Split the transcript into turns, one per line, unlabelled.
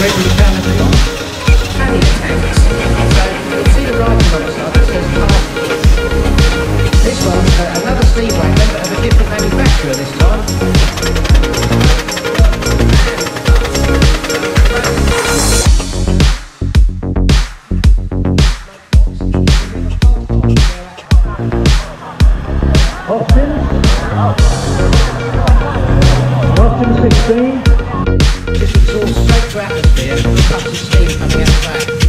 regular family on. This uh, another Speedway member of a different manufacturer this time. trapped in the cops on the outside.